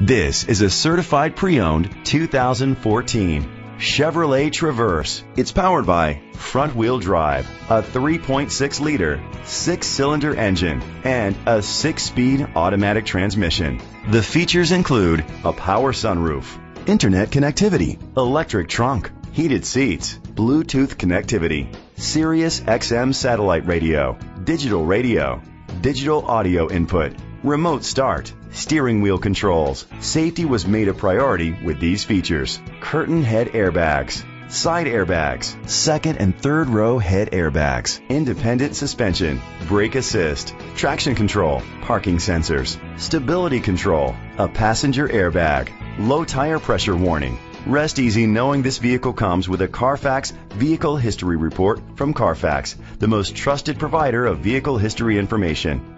This is a certified pre-owned 2014 Chevrolet Traverse. It's powered by front wheel drive, a 3.6 liter, six cylinder engine, and a six speed automatic transmission. The features include a power sunroof, internet connectivity, electric trunk, heated seats, Bluetooth connectivity, Sirius XM satellite radio, digital radio, digital audio input, remote start, steering wheel controls. Safety was made a priority with these features. Curtain head airbags, side airbags, second and third row head airbags, independent suspension, brake assist, traction control, parking sensors, stability control, a passenger airbag, low tire pressure warning. Rest easy knowing this vehicle comes with a Carfax Vehicle History Report from Carfax, the most trusted provider of vehicle history information.